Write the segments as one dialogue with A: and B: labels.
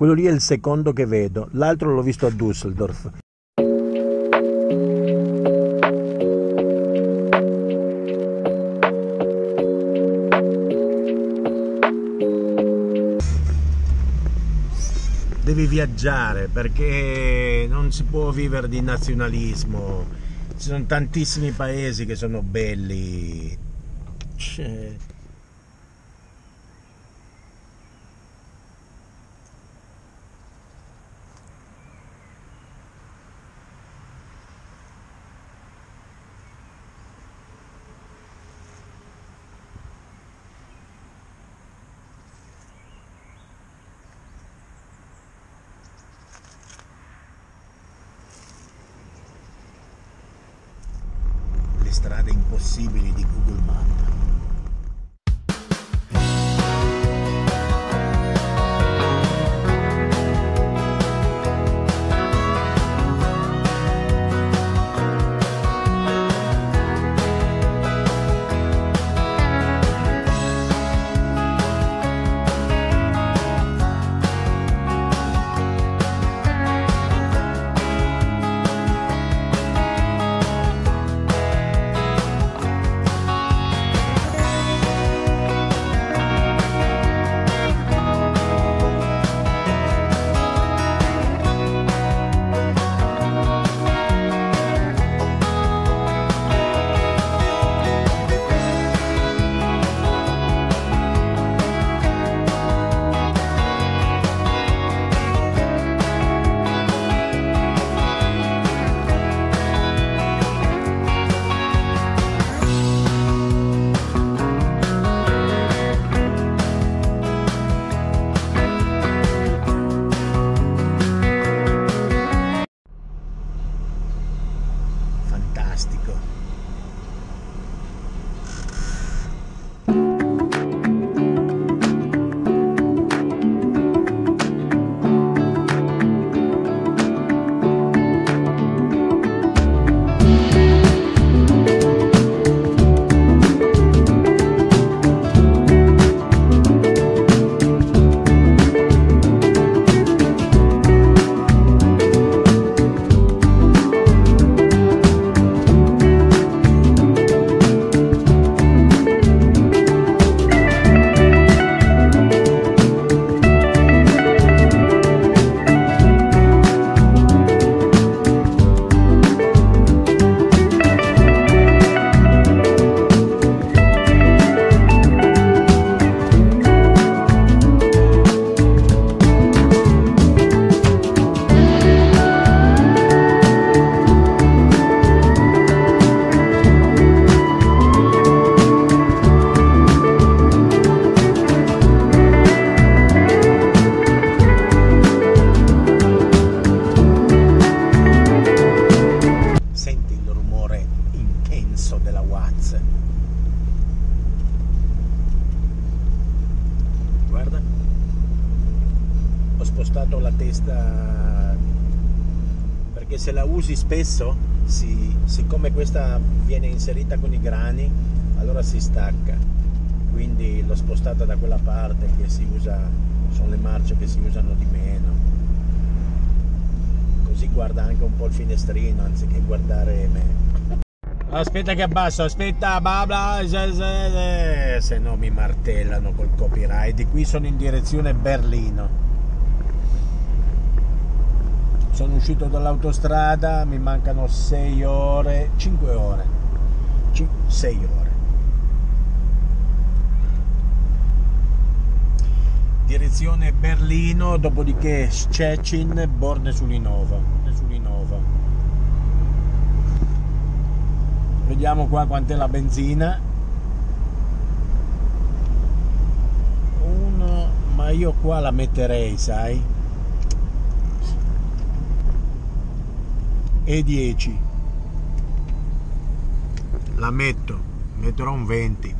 A: Quello lì è il secondo che vedo, l'altro l'ho visto a Düsseldorf. Devi viaggiare perché non si può vivere di nazionalismo. Ci sono tantissimi paesi che sono belli. Cioè, le strade impossibili di Google Maps. Spostata da quella parte che si usa, sono le marce che si usano di meno così guarda anche un po' il finestrino anziché guardare me. Aspetta che abbasso, aspetta, bla bla, se, no mi martellano col copyright. Di qui sono in direzione Berlino. Sono uscito dall'autostrada, mi mancano 6 ore, 5 ore, 6 ore. Direzione Berlino, dopodiché Szczecin, Borne sull'Inova. Vediamo qua quant'è la benzina. Uno, ma io qua la metterei, sai? E 10. La metto, metterò un 20.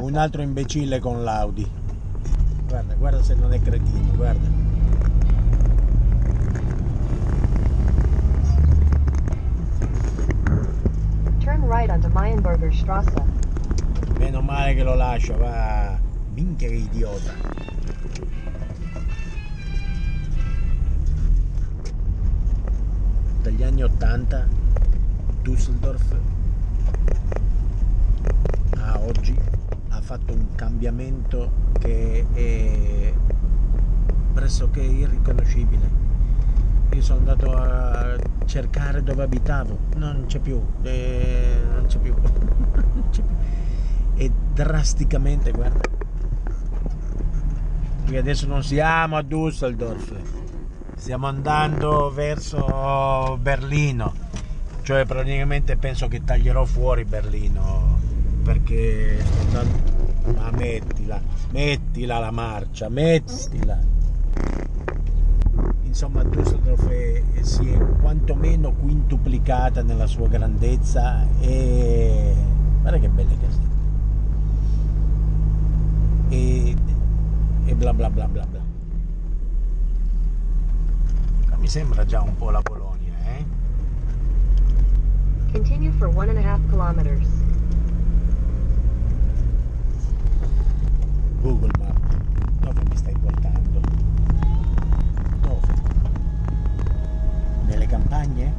A: Un altro imbecille con l'Audi. Guarda, guarda se non è cretino, guarda.
B: Turn right onto Mayenberger Strasse.
A: Meno male che lo lascio, va. Minchia che idiota. Dagli anni 80 Düsseldorf oggi ha fatto un cambiamento che è pressoché irriconoscibile. Io sono andato a cercare dove abitavo, non c'è più, eh, non c'è più, non c'è più. E drasticamente, guarda. Qui adesso non siamo a Düsseldorf, stiamo andando verso Berlino, cioè praticamente penso che taglierò fuori Berlino perché sto andando... Ma mettila, mettila la marcia, mettila. Insomma, Düsseldorf è- si è quantomeno quintuplicata nella sua grandezza e... Guarda che belle case. E, e bla bla bla bla bla. Ma Mi sembra già un po' la Polonia, eh?
B: Continue for one and a half kilometers.
A: Google Map, dove mi stai portando? Dove? Nelle campagne?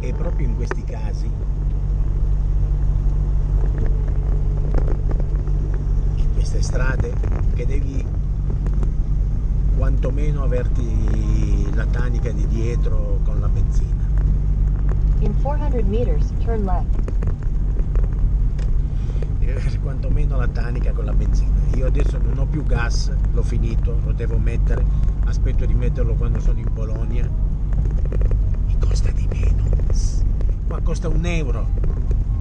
A: E proprio in questi casi, in queste strade, che devi quantomeno averti la tanica di dietro con la benzina.
B: In 400 meters, turn left.
A: Devi avere quantomeno la tanica con la benzina. Io adesso non ho più gas, l'ho finito, lo devo mettere, aspetto di metterlo quando sono in Polonia. E costa di meno. Qua costa un euro.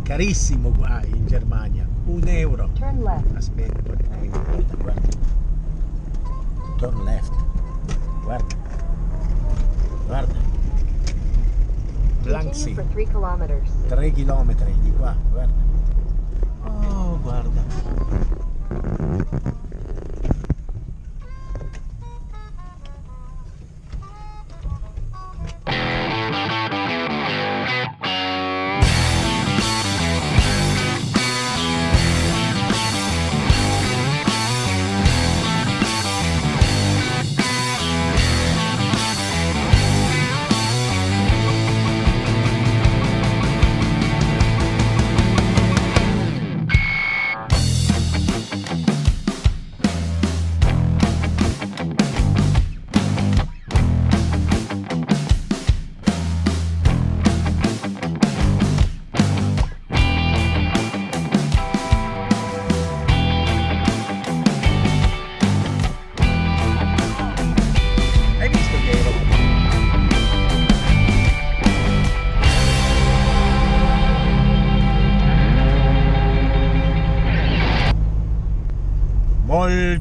A: Carissimo qua in Germania. Un euro.
B: Turn left.
A: Aspetta, eh, guarda, guarda. Turn left. Guarda. Guarda. Blank
B: Continue
A: Sea.
B: for 3 kilometers.
A: 3 km di qua, guarda. Oh, guarda.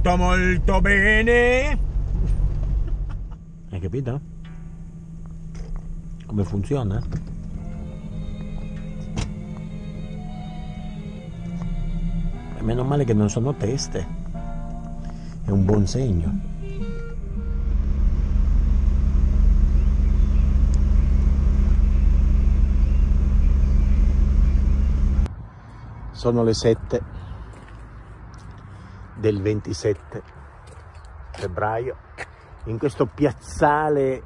A: Molto molto bene. Hai capito? Come funziona? E meno male che non sono teste. È un buon segno. Sono le 7 del 27 febbraio in questo piazzale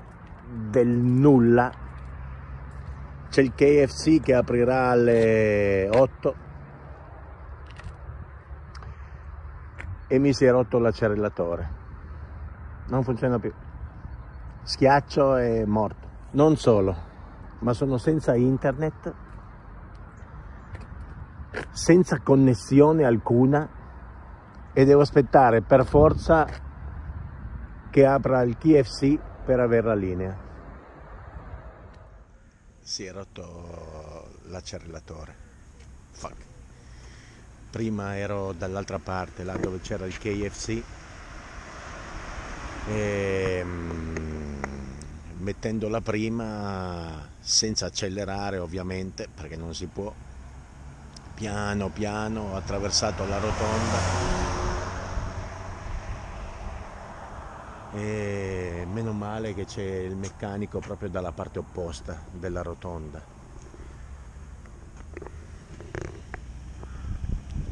A: del nulla c'è il KFC che aprirà alle 8 e mi si è rotto l'acceleratore. Non funziona più. Schiaccio e morto. Non solo ma sono senza internet senza connessione alcuna e devo aspettare per forza che apra il KFC per avere la linea. Si è rotto l'acceleratore. Fuck. Prima ero dall'altra parte, là dove c'era il KFC. E, mm, mettendola prima senza accelerare ovviamente perché non si può piano piano ho attraversato la rotonda e meno male che c'è il meccanico proprio dalla parte opposta della rotonda.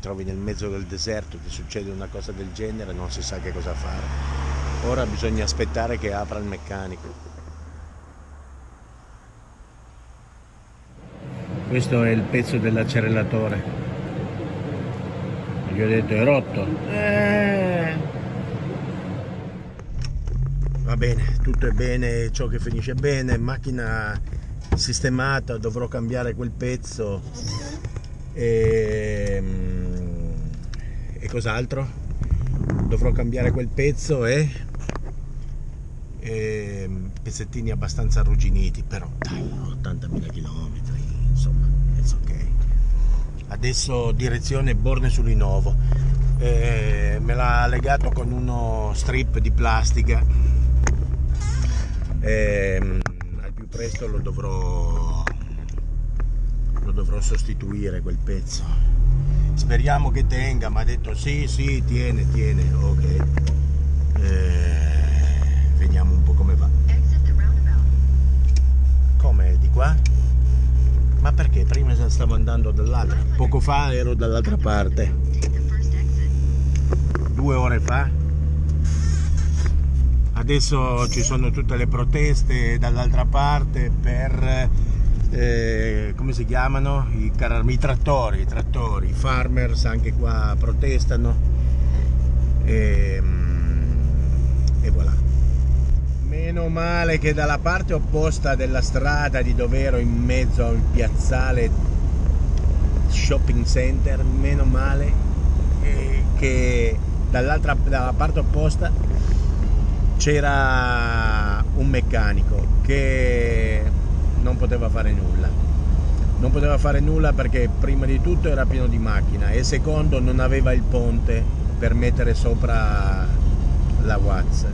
A: Trovi nel mezzo del deserto ti succede una cosa del genere non si sa che cosa fare. Ora bisogna aspettare che apra il meccanico. Questo è il pezzo dell'acceleratore. Gli ho detto è rotto. Eh. Va bene tutto è bene ciò che finisce bene macchina sistemata dovrò cambiare quel pezzo. E, e cos'altro? Dovrò cambiare quel pezzo e, e pezzettini abbastanza arrugginiti però dai 80.000 km insomma it's ok adesso direzione Borne Sulinovo eh, me l'ha legato con uno strip di plastica eh, al più presto lo dovrò lo dovrò sostituire quel pezzo speriamo che tenga ma ha detto sì sì tiene tiene ok eh, vediamo un po' come va come di qua? Ma perché? Prima stavo andando dall'altra. Poco fa ero dall'altra parte. Due ore fa. Adesso ci sono tutte le proteste dall'altra parte per eh, come si chiamano? I, I, trattori, i trattori, i farmers anche qua protestano. E, e voilà. Meno male che dalla parte opposta della strada di dove ero in mezzo al piazzale shopping center, meno male eh, che dall'altra dalla parte opposta c'era un meccanico che non poteva fare nulla. Non poteva fare nulla perché prima di tutto era pieno di macchina e secondo non aveva il ponte per mettere sopra la Watts.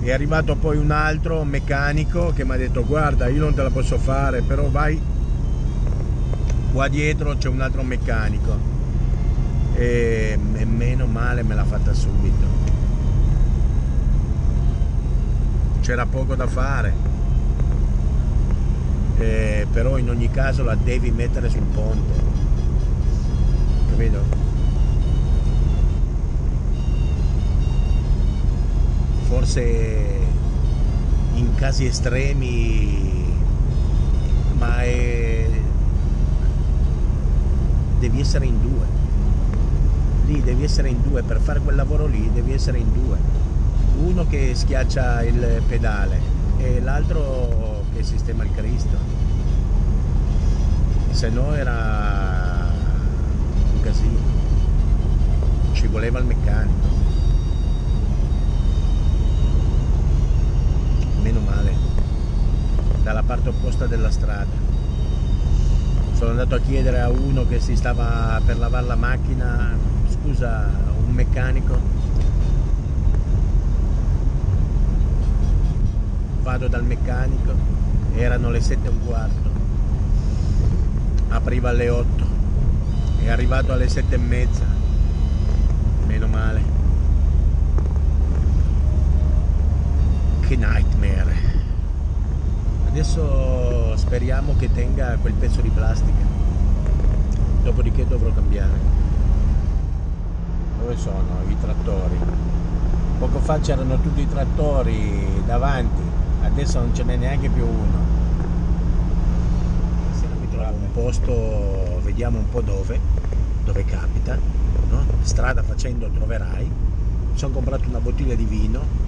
A: È arrivato poi un altro meccanico che mi ha detto guarda io non te la posso fare però vai qua dietro c'è un altro meccanico. E, e meno male me l'ha fatta subito c'era poco da fare e, però in ogni caso la devi mettere sul ponte capito? forse in casi estremi, ma è... devi essere in due. Lì devi essere in due, per fare quel lavoro lì devi essere in due. Uno che schiaccia il pedale e l'altro che sistema il Cristo. Se no era un casino. Ci voleva il meccanico. meno male, dalla parte opposta della strada. Sono andato a chiedere a uno che si stava per lavare la macchina, scusa, un meccanico. Vado dal meccanico, erano le sette e un quarto, apriva alle 8, è arrivato alle sette e mezza, meno male. che nightmare. Adesso speriamo che tenga quel pezzo di plastica dopodiché dovrò cambiare. Dove sono i trattori? Poco fa c'erano tutti i trattori davanti adesso non ce n'è neanche più uno se non mi trovo un posto vediamo un po' dove dove capita no? strada facendo troverai mi sono comprato una bottiglia di vino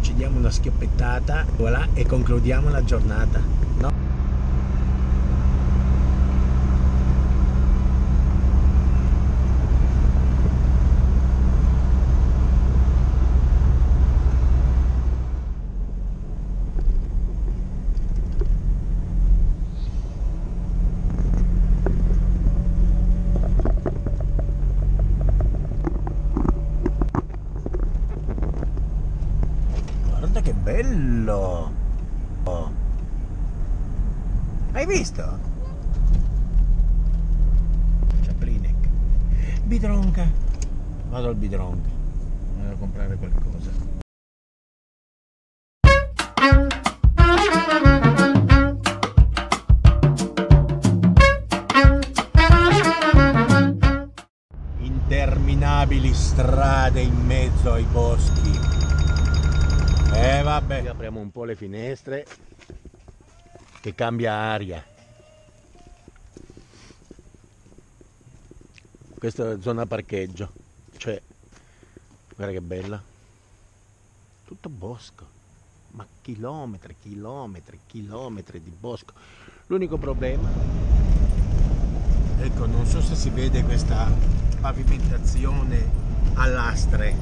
A: ci diamo una schioppettata voilà, e concludiamo la giornata. No? Hai visto? Bidronca. Vado al Bidronca. Vado a comprare qualcosa. Interminabili strade in mezzo ai boschi. E vabbè, apriamo un po' le finestre che cambia aria. Questa è zona parcheggio, cioè, guarda che bella. Tutto bosco, ma chilometri, chilometri, chilometri di bosco. L'unico problema, ecco, non so se si vede questa pavimentazione a lastre.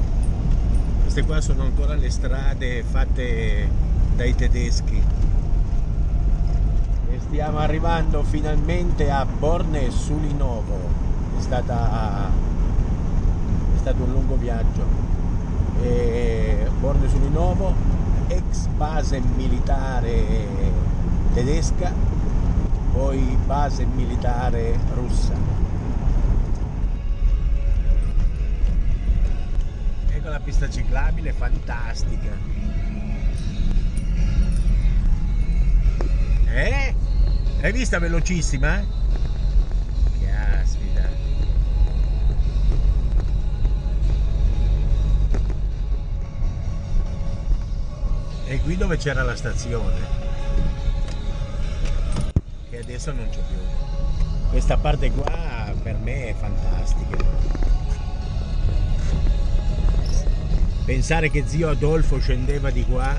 A: Queste qua sono ancora le strade fatte dai tedeschi. Stiamo arrivando finalmente a Borne Sulinovo. È, stata, è stato un lungo viaggio. E Borne Sulinovo, ex base militare tedesca, poi base militare russa. Ecco la pista ciclabile, fantastica. Eh? Hai vista velocissima? Caspita. E qui dove c'era la stazione? Che adesso non c'è più. Questa parte qua per me è fantastica. Pensare che zio Adolfo scendeva di qua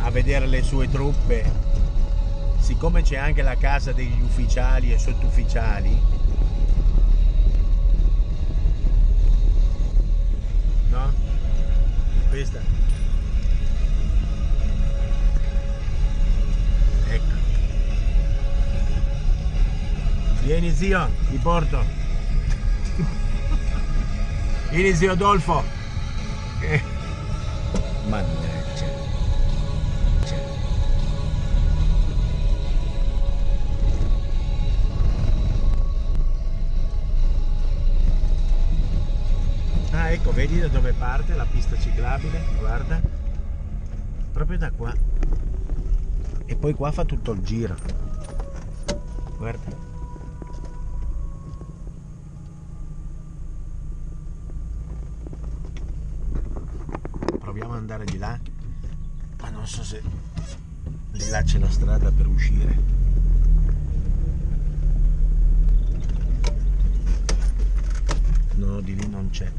A: a vedere le sue truppe, siccome c'è anche la casa degli ufficiali e sottufficiali, no? Questa. Ecco. Vieni zio, ti porto. Vieni zio Adolfo. Eh. Mannaggia. Ecco, vedi da dove parte la pista ciclabile? Guarda. Proprio da qua. E poi qua fa tutto il giro. Guarda. proviamo ad andare di là ma non so se di là c'è la strada per uscire no di lì non c'è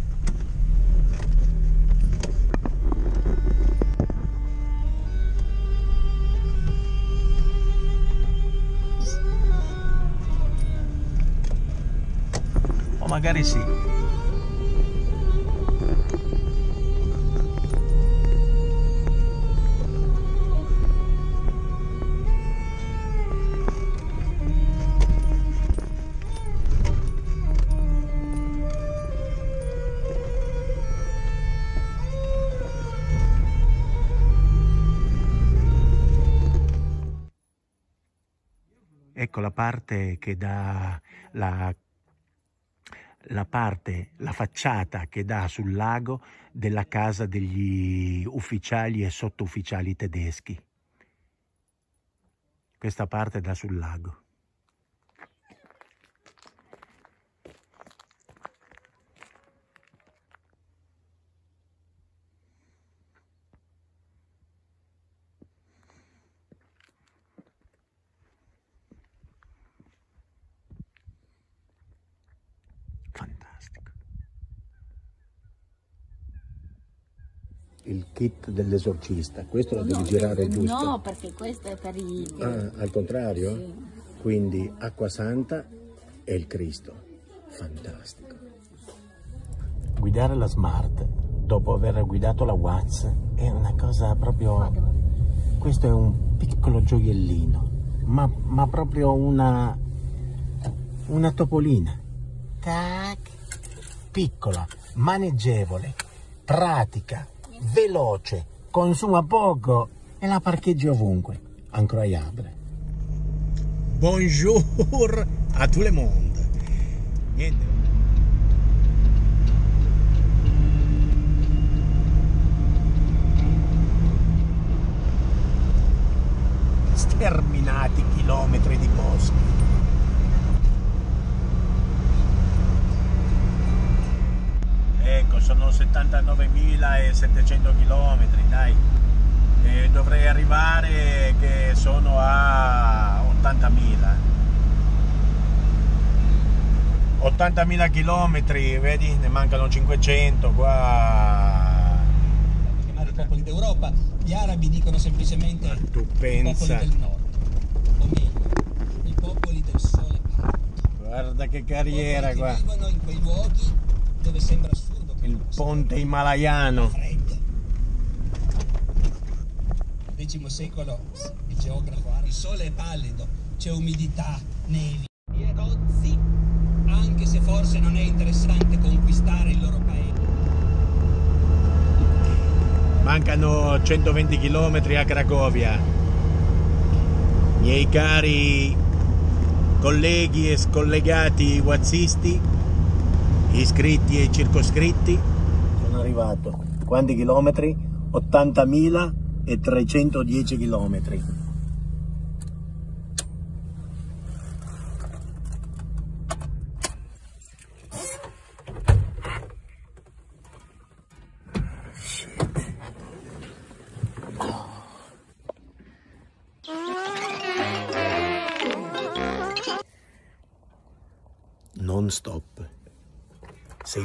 A: magari sì. Ecco la parte che dà la, la parte, la facciata che dà sul lago della casa degli ufficiali e sottufficiali tedeschi. Questa parte dà sul lago. Fantastico. Il kit dell'esorcista, questo lo devi
C: No,
A: girare giusto.
C: No, perché questo è per i...
A: Ah, al contrario?
C: Sì.
A: Quindi acqua santa e il Cristo. Fantastico. Guidare la Smart dopo aver guidato la Watts è una cosa proprio... Questo è un piccolo gioiellino, ma, ma proprio una... una topolina. Tac. Piccola, maneggevole, pratica, veloce, consuma poco e la parcheggi ovunque, incroyable. Bonjour a tout le monde. Niente. sterminati chilometri di boschi. Sono 79.700 km, dai. E dovrei arrivare che sono a 80.000. 80.000 km, vedi? Ne mancano 500 qua.
D: chiamare i popoli d'Europa, gli arabi dicono semplicemente
A: Ma tu
D: i
A: pensa.
D: popoli del nord, o meglio, i popoli del sole.
A: Guarda che carriera qua.
D: che vivono in quei luoghi dove sembra
A: Il ponte himalayano.
D: X secolo il geografo il sole è pallido, c'è umidità, nevi rozzi, anche se forse non è interessante conquistare il loro paese.
A: Mancano 120 km a Cracovia. Miei cari colleghi e scollegati wazzisti, iscritti e circoscritti. Sono arrivato. Quanti chilometri? 80.310 chilometri.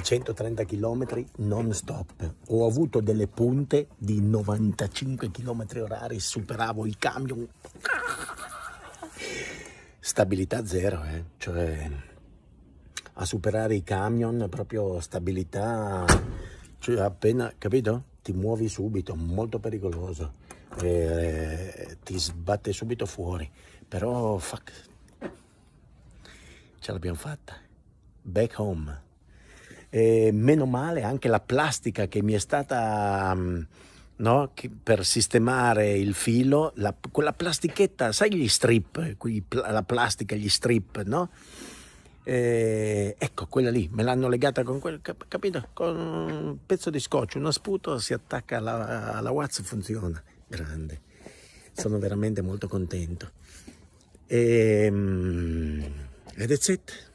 A: 630 km non stop. Ho avuto delle punte di 95 km orari, superavo il camion. Stabilità zero, eh. Cioè, a superare i camion, proprio stabilità, cioè appena, capito? Ti muovi subito, molto pericoloso. Eh, ti sbatte subito fuori. Però, fuck, ce l'abbiamo fatta. Back home. E meno male anche la plastica che mi è stata mm, no, per sistemare il filo, la- quella plastichetta, sai gli strip, pla- la plastica, gli strip, no? Eh, ecco, quella lì, me l'hanno legata con quel, cap- capito? Con un pezzo di scotch, uno sputo, si attacca alla, alla Watts, funziona. Grande. Sono veramente molto contento. E, mm, ed è it.